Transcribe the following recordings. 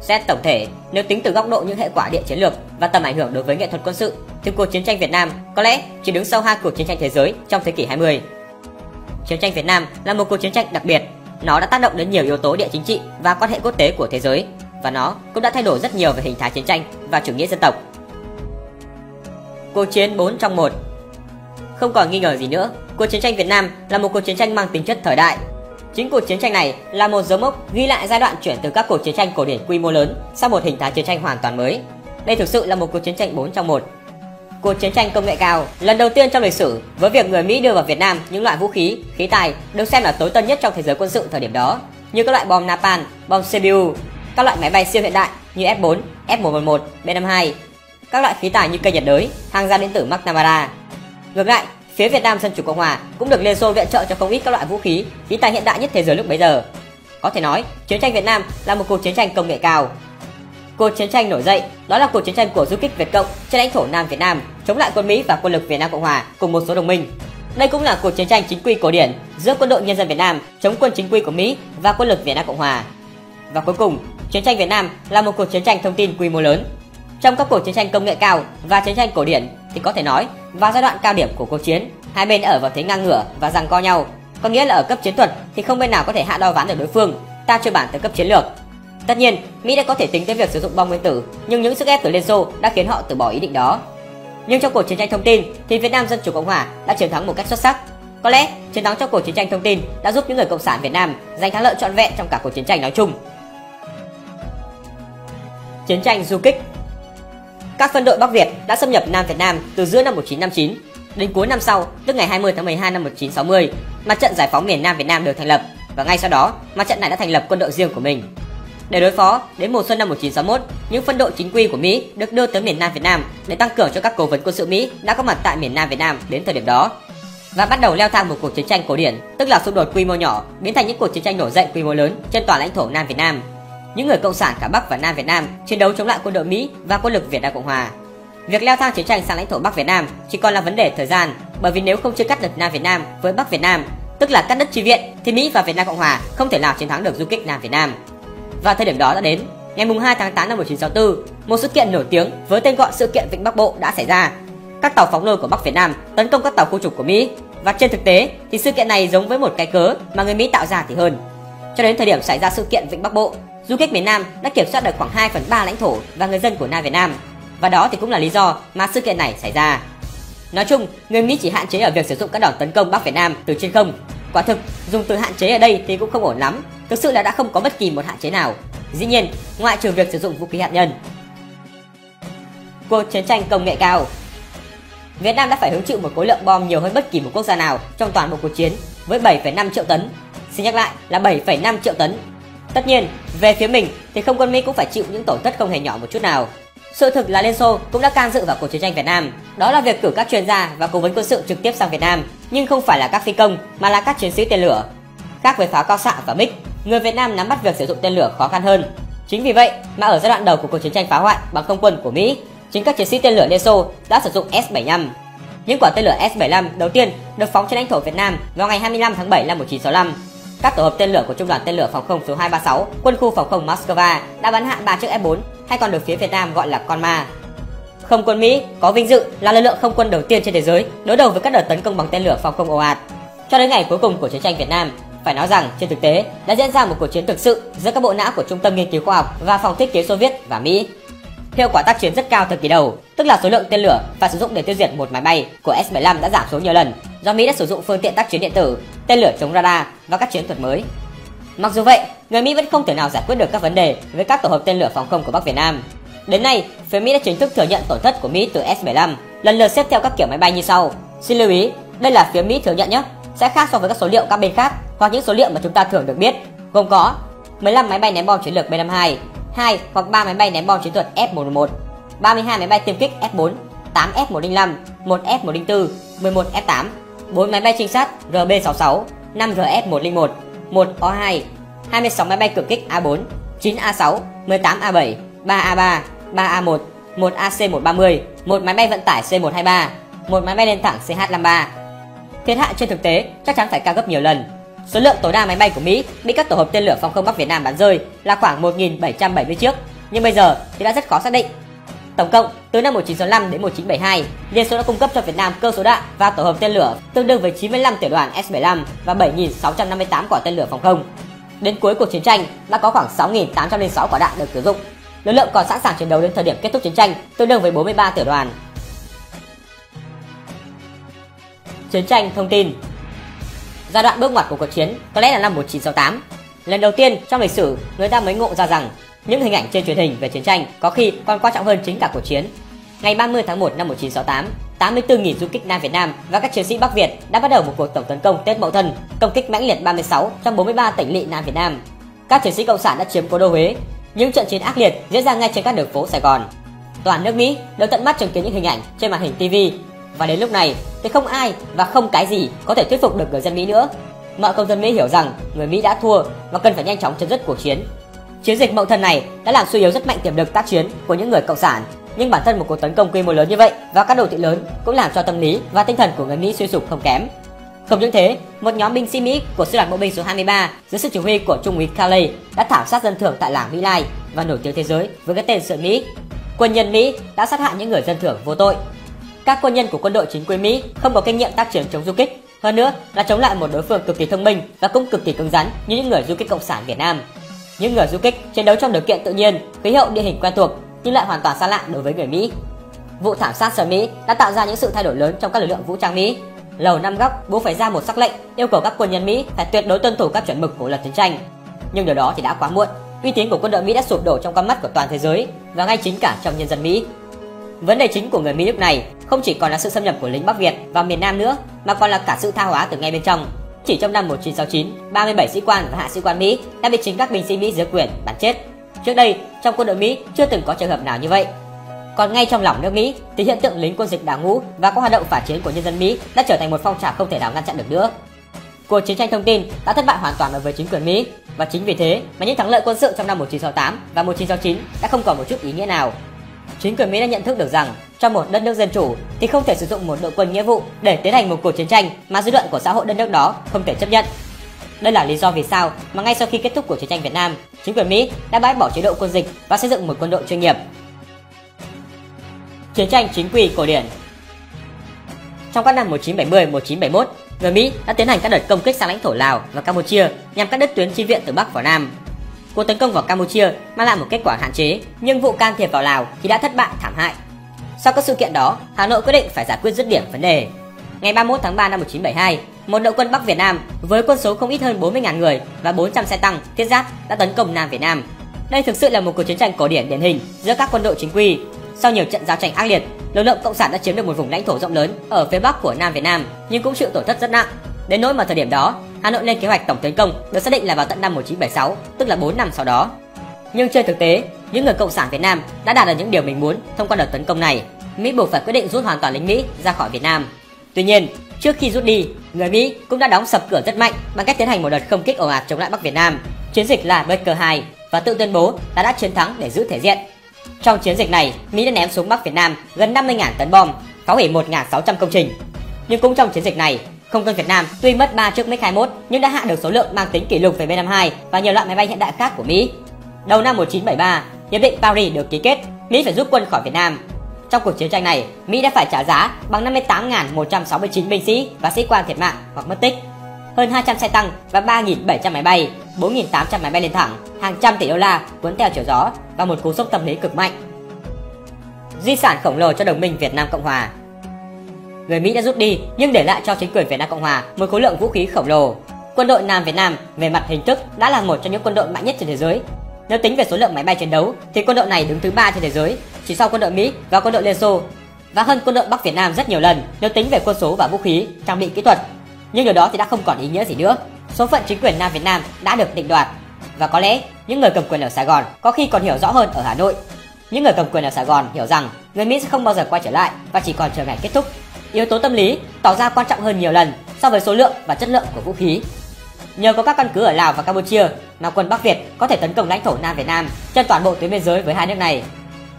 Xét tổng thể, nếu tính từ góc độ những hệ quả địa chiến lược và tầm ảnh hưởng đối với nghệ thuật quân sự, thì cuộc chiến tranh Việt Nam có lẽ chỉ đứng sau hai cuộc chiến tranh thế giới trong thế kỷ 20. Chiến tranh Việt Nam là một cuộc chiến tranh đặc biệt, nó đã tác động đến nhiều yếu tố địa chính trị và quan hệ quốc tế của thế giới và nó cũng đã thay đổi rất nhiều về hình thái chiến tranh và chủ nghĩa dân tộc. Cuộc chiến 4 trong 1 Không còn nghi ngờ gì nữa, cuộc chiến tranh Việt Nam là một cuộc chiến tranh mang tính chất thời đại. Chính cuộc chiến tranh này là một dấu mốc ghi lại giai đoạn chuyển từ các cuộc chiến tranh cổ điển quy mô lớn sang một hình thái chiến tranh hoàn toàn mới. Đây thực sự là một cuộc chiến tranh 4 trong 1. Cuộc chiến tranh công nghệ cao lần đầu tiên trong lịch sử với việc người Mỹ đưa vào Việt Nam những loại vũ khí, khí tài được xem là tối tân nhất trong thế giới quân sự thời điểm đó, như các loại bom napalm, bom CBU, các loại máy bay siêu hiện đại như F4, F111, B52, các loại khí tài như cây nhiệt đới, hàng gia điện tử Mark Navara. Ngược lại, phía Việt Nam Dân chủ Cộng hòa cũng được Liên Xô viện trợ cho không ít các loại vũ khí, khí tài hiện đại nhất thế giới lúc bấy giờ. Có thể nói, chiến tranh Việt Nam là một cuộc chiến tranh công nghệ cao. Cuộc chiến tranh nổi dậy đó là cuộc chiến tranh của du kích Việt Cộng trên lãnh thổ Nam Việt Nam chống lại quân Mỹ và quân lực Việt Nam Cộng hòa cùng một số đồng minh. Đây cũng là cuộc chiến tranh chính quy cổ điển giữa quân đội nhân dân Việt Nam chống quân chính quy của Mỹ và quân lực Việt Nam Cộng hòa. Và cuối cùng, chiến tranh Việt Nam là một cuộc chiến tranh thông tin quy mô lớn. Trong các cuộc chiến tranh công nghệ cao và chiến tranh cổ điển thì có thể nói vào giai đoạn cao điểm của cuộc chiến, hai bên ở vào thế ngang ngửa và giằng co nhau. Có nghĩa là ở cấp chiến thuật thì không bên nào có thể hạ đo ván được đối phương, ta chưa bản tới cấp chiến lược. Tất nhiên, Mỹ đã có thể tính tới việc sử dụng bom nguyên tử, nhưng những sức ép từ Liên Xô đã khiến họ từ bỏ ý định đó. Nhưng trong cuộc chiến tranh thông tin thì Việt Nam Dân chủ Cộng hòa đã chiến thắng một cách xuất sắc. Có lẽ chiến thắng trong cuộc chiến tranh thông tin đã giúp những người cộng sản Việt Nam giành thắng lợi trọn vẹn trong cả cuộc chiến tranh nói chung. Chiến tranh du kích Các phân đội Bắc Việt đã xâm nhập Nam Việt Nam từ giữa năm 1959 đến cuối năm sau, tức ngày 20 tháng 12 năm 1960, mặt trận giải phóng miền Nam Việt Nam được thành lập và ngay sau đó, mặt trận này đã thành lập quân đội riêng của mình. Để đối phó, đến mùa xuân năm 1961, những phân đội chính quy của Mỹ được đưa tới miền Nam Việt Nam để tăng cường cho các cố vấn quân sự Mỹ đã có mặt tại miền Nam Việt Nam đến thời điểm đó và bắt đầu leo thang một cuộc chiến tranh cổ điển, tức là xung đột quy mô nhỏ biến thành những cuộc chiến tranh nổi dậy quy mô lớn trên toàn lãnh thổ Nam Việt Nam. Những người cộng sản cả Bắc và Nam Việt Nam chiến đấu chống lại quân đội Mỹ và quân lực Việt Nam Cộng Hòa. Việc leo thang chiến tranh sang lãnh thổ Bắc Việt Nam chỉ còn là vấn đề thời gian, bởi vì nếu không chia cắt được Nam Việt Nam với Bắc Việt Nam, tức là cắt đất chi viện, thì Mỹ và Việt Nam Cộng Hòa không thể nào chiến thắng được du kích Nam Việt Nam. Và thời điểm đó đã đến, ngày 2 tháng 8 năm 1964, một sự kiện nổi tiếng với tên gọi sự kiện Vịnh Bắc Bộ đã xảy ra. Các tàu phóng lôi của Bắc Việt Nam tấn công các tàu khu trục của Mỹ và trên thực tế thì sự kiện này giống với một cái cớ mà người Mỹ tạo ra thì hơn. Cho đến thời điểm xảy ra sự kiện Vịnh Bắc Bộ, du kích miền Nam đã kiểm soát được khoảng 2 phần 3 lãnh thổ và người dân của Nam Việt Nam. Và đó thì cũng là lý do mà sự kiện này xảy ra. Nói chung, người Mỹ chỉ hạn chế ở việc sử dụng các đòn tấn công Bắc Việt Nam từ trên không. Quả thực, dùng từ hạn chế ở đây thì cũng không ổn lắm. Thực sự là đã không có bất kỳ một hạn chế nào. Dĩ nhiên, ngoại trừ việc sử dụng vũ khí hạt nhân. Cuộc chiến tranh công nghệ cao Việt Nam đã phải hứng chịu một khối lượng bom nhiều hơn bất kỳ một quốc gia nào trong toàn bộ cuộc chiến với 7,5 triệu tấn. Xin nhắc lại là 7,5 triệu tấn. Tất nhiên, về phía mình thì không quân Mỹ cũng phải chịu những tổn thất không hề nhỏ một chút nào. Sự thực là Liên Xô cũng đã can dự vào cuộc chiến tranh Việt Nam. Đó là việc cử các chuyên gia và cố vấn quân sự trực tiếp sang Việt Nam, nhưng không phải là các phi công mà là các chiến sĩ tên lửa. Khác với pháo cao xạ và MiG, người Việt Nam nắm bắt việc sử dụng tên lửa khó khăn hơn. Chính vì vậy mà ở giai đoạn đầu của cuộc chiến tranh phá hoại bằng không quân của Mỹ, chính các chiến sĩ tên lửa Liên Xô đã sử dụng S-75. Những quả tên lửa S-75 đầu tiên được phóng trên lãnh thổ Việt Nam vào ngày 25 tháng 7 năm 1965. Các tổ hợp tên lửa của Trung đoàn tên lửa phòng không số 236, quân khu phòng không Moscow đã bắn hạ 3 chiếc F4 hay còn được phía Việt Nam gọi là con ma. Không quân Mỹ có vinh dự là lực lượng không quân đầu tiên trên thế giới đối đầu với các đợt tấn công bằng tên lửa phòng không ồ ạt. Cho đến ngày cuối cùng của chiến tranh Việt Nam, phải nói rằng trên thực tế đã diễn ra một cuộc chiến thực sự giữa các bộ não của Trung tâm Nghiên cứu Khoa học và Phòng Thiết kế Xô Viết và Mỹ. Hiệu quả tác chiến rất cao thời kỳ đầu, tức là số lượng tên lửa và sử dụng để tiêu diệt một máy bay của S-75 đã giảm xuống nhiều lần do Mỹ đã sử dụng phương tiện tác chiến điện tử, tên lửa chống radar và các chiến thuật mới. Mặc dù vậy, người Mỹ vẫn không thể nào giải quyết được các vấn đề với các tổ hợp tên lửa phòng không của Bắc Việt Nam. Đến nay, phía Mỹ đã chính thức thừa nhận tổn thất của Mỹ từ S-75, lần lượt xếp theo các kiểu máy bay như sau. Xin lưu ý, đây là phía Mỹ thừa nhận nhé, sẽ khác so với các số liệu các bên khác hoặc những số liệu mà chúng ta thường được biết, gồm có 15 máy bay ném bom chiến lược B52, 2 hoặc 3 máy bay ném bom chiến thuật F111, 32 máy bay tiêm kích F4, 8 F105, 1 F104, 11 F8, 4 máy bay trinh sát RB66, 5 RF101, 1 O2, 26 máy bay cực kích A4, 9 A6, 18 A7, 3 A3, 3 A1, 1 AC130, 1 máy bay vận tải C123, 1 máy bay lên thẳng CH53. Thiệt hại trên thực tế chắc chắn phải cao gấp nhiều lần. Số lượng tối đa máy bay của Mỹ bị các tổ hợp tên lửa phòng không Bắc Việt Nam bắn rơi là khoảng 1.770 chiếc, nhưng bây giờ thì đã rất khó xác định. Tổng cộng, từ năm 1965 đến 1972, Liên Xô đã cung cấp cho Việt Nam cơ số đạn và tổ hợp tên lửa tương đương với 95 tiểu đoàn S-75 và 7.658 quả tên lửa phòng không. Đến cuối cuộc chiến tranh, đã có khoảng 6.806 quả đạn được sử dụng. Lực lượng còn sẵn sàng chiến đấu đến thời điểm kết thúc chiến tranh tương đương với 43 tiểu đoàn. Chiến tranh thông tin Giai đoạn bước ngoặt của cuộc chiến có lẽ là năm 1968. Lần đầu tiên trong lịch sử, người ta mới ngộ ra rằng những hình ảnh trên truyền hình về chiến tranh có khi còn quan trọng hơn chính cả cuộc chiến. Ngày 30 tháng 1 năm 1968, 84.000 du kích Nam Việt Nam và các chiến sĩ Bắc Việt đã bắt đầu một cuộc tổng tấn công Tết Mậu Thân, công kích mãnh liệt 36 trong 43 tỉnh lỵ Nam Việt Nam. Các chiến sĩ cộng sản đã chiếm cố đô Huế. Những trận chiến ác liệt diễn ra ngay trên các đường phố Sài Gòn. Toàn nước Mỹ đều tận mắt chứng kiến những hình ảnh trên màn hình TV và đến lúc này thì không ai và không cái gì có thể thuyết phục được người dân Mỹ nữa. Mọi công dân Mỹ hiểu rằng người Mỹ đã thua và cần phải nhanh chóng chấm dứt cuộc chiến. Chiến dịch Mậu Thân này đã làm suy yếu rất mạnh tiềm lực tác chiến của những người cộng sản, nhưng bản thân một cuộc tấn công quy mô lớn như vậy vào các đô thị lớn cũng làm cho tâm lý và tinh thần của người Mỹ suy sụp không kém. Không những thế, một nhóm binh sĩ Mỹ của sư đoàn bộ binh số 23 dưới sự chỉ huy của trung úy Carley đã thảo sát dân thường tại làng Mỹ Lai và nổi tiếng thế giới với cái tên sự Mỹ. Quân nhân Mỹ đã sát hại những người dân thường vô tội các quân nhân của quân đội chính quy Mỹ không có kinh nghiệm tác chiến chống du kích, hơn nữa là chống lại một đối phương cực kỳ thông minh và cũng cực kỳ cứng rắn như những người du kích cộng sản Việt Nam. Những người du kích chiến đấu trong điều kiện tự nhiên, khí hậu địa hình quen thuộc nhưng lại hoàn toàn xa lạ đối với người Mỹ. Vụ thảm sát sở Mỹ đã tạo ra những sự thay đổi lớn trong các lực lượng vũ trang Mỹ. Lầu năm góc buộc phải ra một sắc lệnh yêu cầu các quân nhân Mỹ phải tuyệt đối tuân thủ các chuẩn mực của luật chiến tranh. Nhưng điều đó thì đã quá muộn. Uy tín của quân đội Mỹ đã sụp đổ trong con mắt của toàn thế giới và ngay chính cả trong nhân dân Mỹ. Vấn đề chính của người Mỹ lúc này không chỉ còn là sự xâm nhập của lính Bắc Việt vào miền Nam nữa, mà còn là cả sự tha hóa từ ngay bên trong. Chỉ trong năm 1969, 37 sĩ quan và hạ sĩ quan Mỹ đã bị chính các binh sĩ Mỹ dưới quyền bắn chết. Trước đây, trong quân đội Mỹ chưa từng có trường hợp nào như vậy. Còn ngay trong lòng nước Mỹ thì hiện tượng lính quân dịch đào ngũ và các hoạt động phản chiến của nhân dân Mỹ đã trở thành một phong trào không thể nào ngăn chặn được nữa. Cuộc chiến tranh thông tin đã thất bại hoàn toàn đối với chính quyền Mỹ và chính vì thế mà những thắng lợi quân sự trong năm 1968 và 1969 đã không còn một chút ý nghĩa nào chính quyền Mỹ đã nhận thức được rằng trong một đất nước dân chủ thì không thể sử dụng một đội quân nghĩa vụ để tiến hành một cuộc chiến tranh mà dư luận của xã hội đất nước đó không thể chấp nhận. Đây là lý do vì sao mà ngay sau khi kết thúc cuộc chiến tranh Việt Nam, chính quyền Mỹ đã bãi bỏ chế độ quân dịch và xây dựng một quân đội chuyên nghiệp. Chiến tranh chính quy cổ điển Trong các năm 1970-1971, người Mỹ đã tiến hành các đợt công kích sang lãnh thổ Lào và Campuchia nhằm cắt đứt tuyến chi viện từ Bắc vào Nam Cuộc tấn công vào Campuchia mang lại một kết quả hạn chế, nhưng vụ can thiệp vào Lào thì đã thất bại thảm hại. Sau các sự kiện đó, Hà Nội quyết định phải giải quyết dứt điểm vấn đề. Ngày 31 tháng 3 năm 1972, một đội quân Bắc Việt Nam với quân số không ít hơn 40.000 người và 400 xe tăng, thiết giáp đã tấn công Nam Việt Nam. Đây thực sự là một cuộc chiến tranh cổ điển điển hình giữa các quân đội chính quy. Sau nhiều trận giao tranh ác liệt, lực lượng cộng sản đã chiếm được một vùng lãnh thổ rộng lớn ở phía bắc của Nam Việt Nam, nhưng cũng chịu tổn thất rất nặng. Đến nỗi mà thời điểm đó, Hà Nội lên kế hoạch tổng tấn công được xác định là vào tận năm 1976, tức là 4 năm sau đó. Nhưng trên thực tế, những người cộng sản Việt Nam đã đạt được những điều mình muốn thông qua đợt tấn công này. Mỹ buộc phải quyết định rút hoàn toàn lính Mỹ ra khỏi Việt Nam. Tuy nhiên, trước khi rút đi, người Mỹ cũng đã đóng sập cửa rất mạnh bằng cách tiến hành một đợt không kích ồ ạt chống lại Bắc Việt Nam. Chiến dịch là Baker 2 và tự tuyên bố đã đã chiến thắng để giữ thể diện. Trong chiến dịch này, Mỹ đã ném xuống Bắc Việt Nam gần 50.000 tấn bom, phá hủy 1.600 công trình. Nhưng cũng trong chiến dịch này, không quân Việt Nam tuy mất 3 chiếc MiG-21 nhưng đã hạ được số lượng mang tính kỷ lục về B-52 và nhiều loại máy bay hiện đại khác của Mỹ. Đầu năm 1973, hiệp định Paris được ký kết, Mỹ phải rút quân khỏi Việt Nam. Trong cuộc chiến tranh này, Mỹ đã phải trả giá bằng 58.169 binh sĩ và sĩ quan thiệt mạng hoặc mất tích, hơn 200 xe tăng và 3.700 máy bay, 4.800 máy bay lên thẳng, hàng trăm tỷ đô la cuốn theo chiều gió và một cú sốc tâm lý cực mạnh. Di sản khổng lồ cho đồng minh Việt Nam Cộng Hòa người Mỹ đã rút đi nhưng để lại cho chính quyền Việt Nam Cộng Hòa một khối lượng vũ khí khổng lồ. Quân đội Nam Việt Nam về mặt hình thức đã là một trong những quân đội mạnh nhất trên thế giới. Nếu tính về số lượng máy bay chiến đấu thì quân đội này đứng thứ ba trên thế giới, chỉ sau quân đội Mỹ và quân đội Liên Xô và hơn quân đội Bắc Việt Nam rất nhiều lần nếu tính về quân số và vũ khí, trang bị kỹ thuật. Nhưng điều đó thì đã không còn ý nghĩa gì nữa. Số phận chính quyền Nam Việt Nam đã được định đoạt và có lẽ những người cầm quyền ở Sài Gòn có khi còn hiểu rõ hơn ở Hà Nội. Những người cầm quyền ở Sài Gòn hiểu rằng người Mỹ sẽ không bao giờ quay trở lại và chỉ còn chờ ngày kết thúc yếu tố tâm lý tỏ ra quan trọng hơn nhiều lần so với số lượng và chất lượng của vũ khí. Nhờ có các căn cứ ở Lào và Campuchia mà quân Bắc Việt có thể tấn công lãnh thổ Nam Việt Nam trên toàn bộ tuyến biên giới với hai nước này.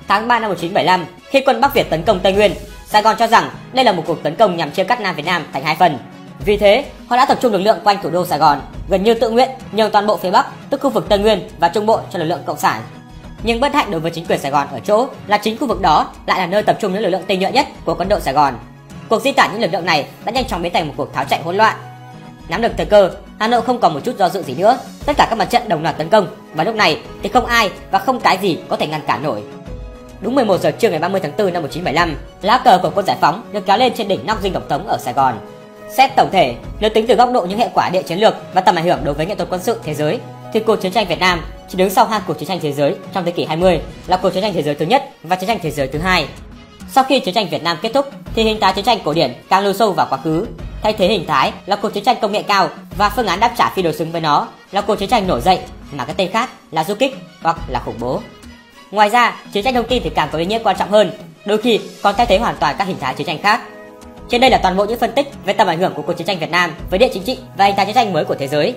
Tháng 3 năm 1975, khi quân Bắc Việt tấn công Tây Nguyên, Sài Gòn cho rằng đây là một cuộc tấn công nhằm chia cắt Nam Việt Nam thành hai phần. Vì thế, họ đã tập trung lực lượng quanh thủ đô Sài Gòn, gần như tự nguyện nhường toàn bộ phía Bắc, tức khu vực Tây Nguyên và Trung Bộ cho lực lượng cộng sản. Nhưng bất hạnh đối với chính quyền Sài Gòn ở chỗ là chính khu vực đó lại là nơi tập trung những lực lượng tinh nhuệ nhất của quân đội Sài Gòn. Cuộc di tản những lực lượng này đã nhanh chóng biến thành một cuộc tháo chạy hỗn loạn. Nắm được thời cơ, Hà Nội không còn một chút do dự gì nữa, tất cả các mặt trận đồng loạt tấn công và lúc này thì không ai và không cái gì có thể ngăn cản nổi. Đúng 11 giờ trưa ngày 30 tháng 4 năm 1975, lá cờ của quân giải phóng được kéo lên trên đỉnh nóc dinh tổng thống ở Sài Gòn. Xét tổng thể, nếu tính từ góc độ những hệ quả địa chiến lược và tầm ảnh hưởng đối với nghệ thuật quân sự thế giới, thì cuộc chiến tranh Việt Nam chỉ đứng sau hai cuộc chiến tranh thế giới trong thế kỷ 20 là cuộc chiến tranh thế giới thứ nhất và chiến tranh thế giới thứ hai. Sau khi chiến tranh Việt Nam kết thúc, thì hình thái chiến tranh cổ điển càng lưu sâu vào quá khứ. Thay thế hình thái là cuộc chiến tranh công nghệ cao và phương án đáp trả phi đối xứng với nó là cuộc chiến tranh nổi dậy mà cái tên khác là du kích hoặc là khủng bố. Ngoài ra, chiến tranh thông tin thì càng có ý nghĩa quan trọng hơn, đôi khi còn thay thế hoàn toàn các hình thái chiến tranh khác. Trên đây là toàn bộ những phân tích về tầm ảnh hưởng của cuộc chiến tranh Việt Nam với địa chính trị và hình thái chiến tranh mới của thế giới.